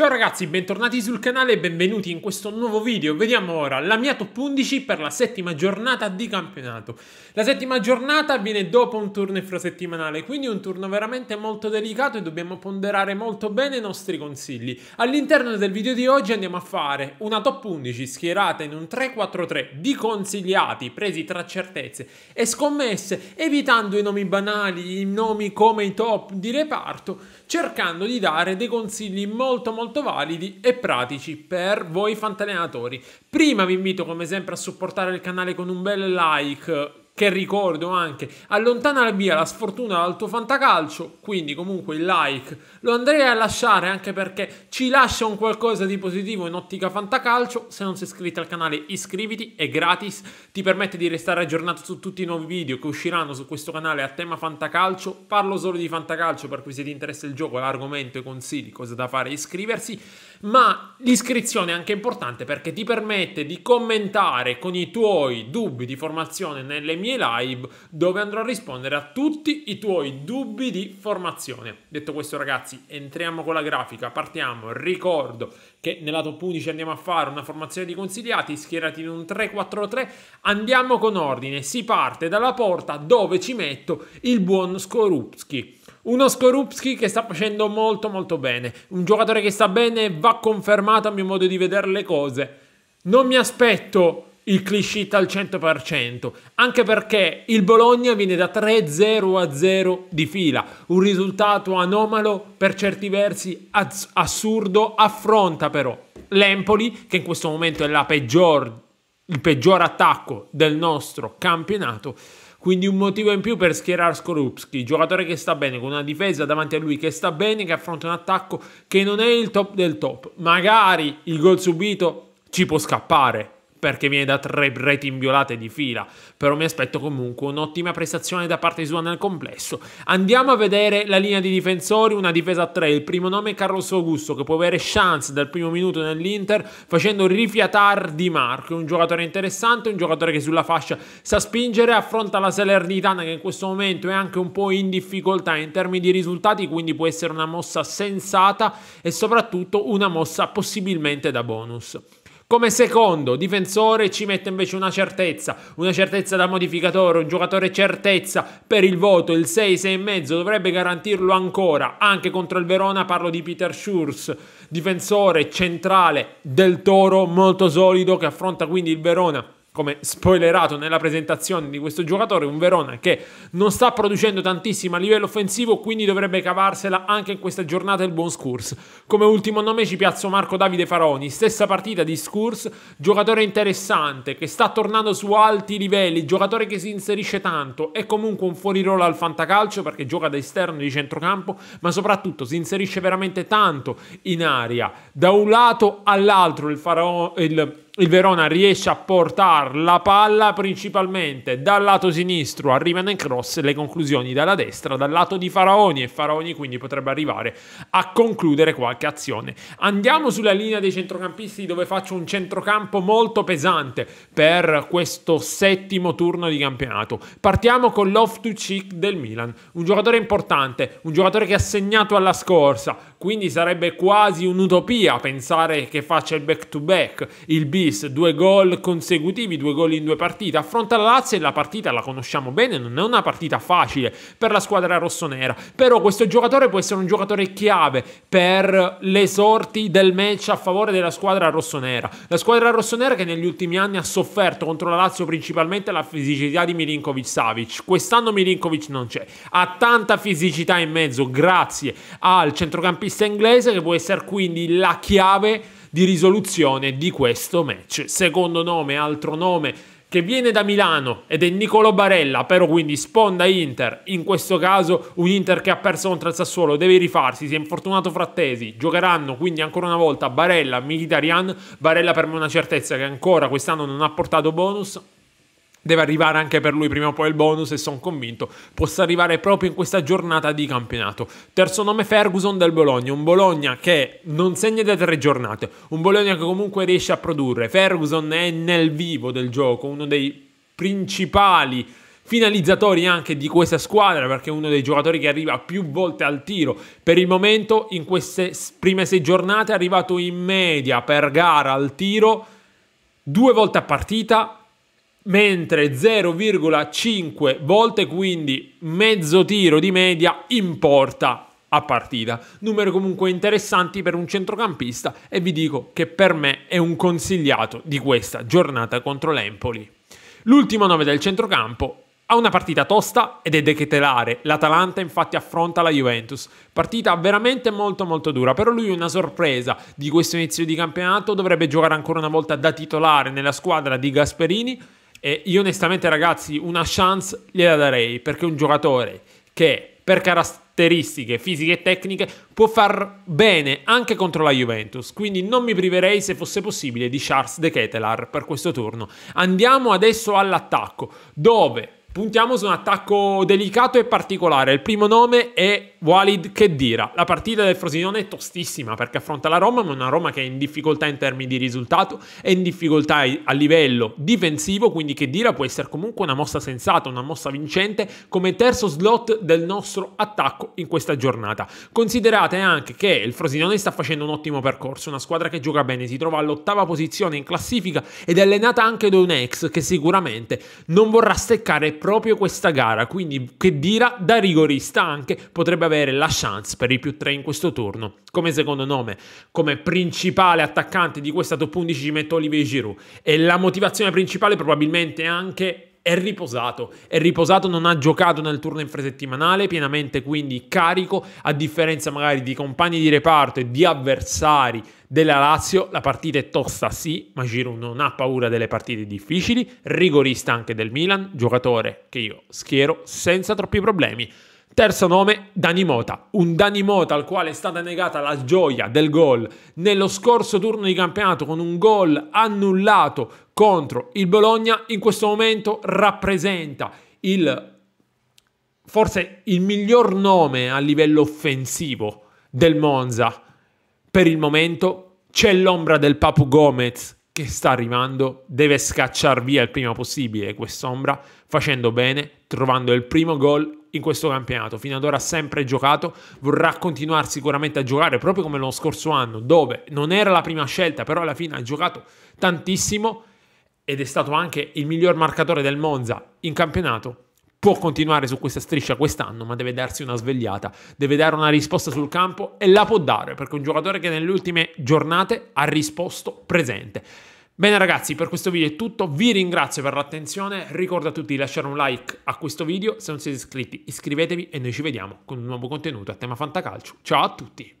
Ciao ragazzi, bentornati sul canale e benvenuti in questo nuovo video. Vediamo ora la mia top 11 per la settima giornata di campionato. La settima giornata avviene dopo un turno infrasettimanale, quindi un turno veramente molto delicato e dobbiamo ponderare molto bene i nostri consigli. All'interno del video di oggi andiamo a fare una top 11 schierata in un 3-4-3 di consigliati presi tra certezze e scommesse, evitando i nomi banali, i nomi come i top di reparto, cercando di dare dei consigli molto molto molto validi e pratici per voi fantallenatori. Prima vi invito come sempre a supportare il canale con un bel like che ricordo anche. Allontana via la sfortuna dal tuo fantacalcio, quindi comunque il like lo andrei a lasciare anche perché ci lascia un qualcosa di positivo in ottica fantacalcio, se non sei iscritto al canale iscriviti, è gratis, ti permette di restare aggiornato su tutti i nuovi video che usciranno su questo canale a tema fantacalcio, parlo solo di fantacalcio per cui se ti interessa il gioco, l'argomento, i consigli, cosa da fare, iscriversi, ma l'iscrizione è anche importante perché ti permette di commentare con i tuoi dubbi di formazione nelle mie live dove andrò a rispondere a tutti i tuoi dubbi di formazione. Detto questo ragazzi, entriamo con la grafica, partiamo, ricordo che nella top 11 andiamo a fare una formazione di consigliati schierati in un 3-4-3, andiamo con ordine, si parte dalla porta dove ci metto il buon Skorupski. Uno Skorupski che sta facendo molto molto bene, un giocatore che sta bene va confermato a mio modo di vedere le cose. Non mi aspetto il clean al 100%, anche perché il Bologna viene da 3-0 a 0 di fila, un risultato anomalo per certi versi assurdo, affronta però l'Empoli che in questo momento è peggior, il peggior attacco del nostro campionato. Quindi un motivo in più per schierare Skorupski, giocatore che sta bene, con una difesa davanti a lui che sta bene, che affronta un attacco che non è il top del top. Magari il gol subito ci può scappare, perché viene da tre reti inviolate di fila, però mi aspetto comunque un'ottima prestazione da parte sua nel complesso. Andiamo a vedere la linea di difensori, una difesa a tre, il primo nome è Carlos Augusto che può avere chance dal primo minuto nell'Inter facendo rifiatar Di Marco, un giocatore interessante, un giocatore che sulla fascia sa spingere, affronta la Salernitana che in questo momento è anche un po' in difficoltà in termini di risultati, quindi può essere una mossa sensata e soprattutto una mossa possibilmente da bonus. Come secondo difensore ci mette invece una certezza, una certezza da modificatore, un giocatore certezza per il voto, il 6, 6,5 dovrebbe garantirlo ancora, anche contro il Verona parlo di Peter Schurz, difensore centrale del Toro molto solido che affronta quindi il Verona come spoilerato nella presentazione di questo giocatore, un Verona che non sta producendo tantissimo a livello offensivo, quindi dovrebbe cavarsela anche in questa giornata il buon Scurs. Come ultimo nome ci piazzo Marco Davide Faroni, stessa partita di Scurs, giocatore interessante che sta tornando su alti livelli, giocatore che si inserisce tanto, è comunque un fuoriruolo al fantacalcio perché gioca da esterno di centrocampo, ma soprattutto si inserisce veramente tanto in aria, da un lato all'altro il, Faraone, il il Verona riesce a portare la palla principalmente dal lato sinistro, arrivano in cross le conclusioni dalla destra, dal lato di Faraoni e Faraoni quindi potrebbe arrivare a concludere qualche azione. Andiamo sulla linea dei centrocampisti dove faccio un centrocampo molto pesante per questo settimo turno di campionato. Partiamo con Loftus-Cheek del Milan, un giocatore importante, un giocatore che ha segnato alla scorsa, quindi sarebbe quasi un'utopia pensare che faccia il back to back, il bis due gol consecutivi, due gol in due partite. Affronta la Lazio e la partita la conosciamo bene, non è una partita facile per la squadra rossonera. Però questo giocatore può essere un giocatore chiave per le sorti del match a favore della squadra rossonera. La squadra rossonera che negli ultimi anni ha sofferto contro la Lazio principalmente la fisicità di Milinkovic Savic. Quest'anno Milinkovic non c'è. Ha tanta fisicità in mezzo grazie al centrocampista inglese che può essere quindi la chiave di risoluzione di questo match. Secondo nome, altro nome che viene da Milano ed è Nicolo Barella, però quindi sponda Inter, in questo caso un Inter che ha perso contro il Sassuolo, deve rifarsi, si è infortunato Frattesi, giocheranno quindi ancora una volta Barella, Mkhitaryan, Barella per me è una certezza che ancora quest'anno non ha portato bonus, Deve arrivare anche per lui prima o poi il bonus e sono convinto possa arrivare proprio in questa giornata di campionato. Terzo nome Ferguson del Bologna, un Bologna che non segna da tre giornate, un Bologna che comunque riesce a produrre. Ferguson è nel vivo del gioco, uno dei principali finalizzatori anche di questa squadra perché è uno dei giocatori che arriva più volte al tiro. Per il momento in queste prime sei giornate è arrivato in media per gara al tiro due volte a partita mentre 0,5 volte, quindi mezzo tiro di media in porta a partita. Numeri comunque interessanti per un centrocampista e vi dico che per me è un consigliato di questa giornata contro l'Empoli. L'ultimo nome del centrocampo ha una partita tosta ed è dechetelare. L'Atalanta infatti affronta la Juventus. Partita veramente molto molto dura. Però lui una sorpresa di questo inizio di campionato. Dovrebbe giocare ancora una volta da titolare nella squadra di Gasperini. E io onestamente ragazzi una chance gliela darei perché è un giocatore che per caratteristiche fisiche e tecniche può far bene anche contro la Juventus. Quindi non mi priverei se fosse possibile di Charles De Ketelar per questo turno. Andiamo adesso all'attacco dove Puntiamo su un attacco delicato e particolare. Il primo nome è Walid Kedira. La partita del Frosinone è tostissima perché affronta la Roma, ma una Roma che è in difficoltà in termini di risultato, è in difficoltà a livello difensivo, quindi Kedira può essere comunque una mossa sensata, una mossa vincente come terzo slot del nostro attacco in questa giornata. Considerate anche che il Frosinone sta facendo un ottimo percorso, una squadra che gioca bene, si trova all'ottava posizione in classifica ed è allenata anche da un ex che sicuramente non vorrà steccare proprio questa gara, quindi che Dira da rigorista anche potrebbe avere la chance per i più tre in questo turno. Come secondo nome, come principale attaccante di questa top 11 ci metto Olivier Giroud e la motivazione principale probabilmente anche è riposato, è riposato, non ha giocato nel turno infrasettimanale, pienamente quindi carico, a differenza magari di compagni di reparto e di avversari della Lazio, la partita è tosta sì, ma Giroud non ha paura delle partite difficili, rigorista anche del Milan, giocatore che io schiero senza troppi problemi. Terzo nome, Dani Mota. Un Dani Mota al quale è stata negata la gioia del gol nello scorso turno di campionato con un gol annullato contro il Bologna. In questo momento rappresenta il forse il miglior nome a livello offensivo del Monza. Per il momento c'è l'ombra del Papu Gomez che sta arrivando, deve scacciare via il prima possibile quest'ombra, facendo bene, trovando il primo gol in questo campionato. Fino ad ora ha sempre giocato, vorrà continuare sicuramente a giocare proprio come lo scorso anno, dove non era la prima scelta, però alla fine ha giocato tantissimo ed è stato anche il miglior marcatore del Monza in campionato. Può continuare su questa striscia quest'anno, ma deve darsi una svegliata, deve dare una risposta sul campo e la può dare perché è un giocatore che nelle ultime giornate ha risposto presente. Bene ragazzi, per questo video è tutto, vi ringrazio per l'attenzione, ricordo a tutti di lasciare un like a questo video, se non siete iscritti iscrivetevi e noi ci vediamo con un nuovo contenuto a tema fantacalcio. Ciao a tutti!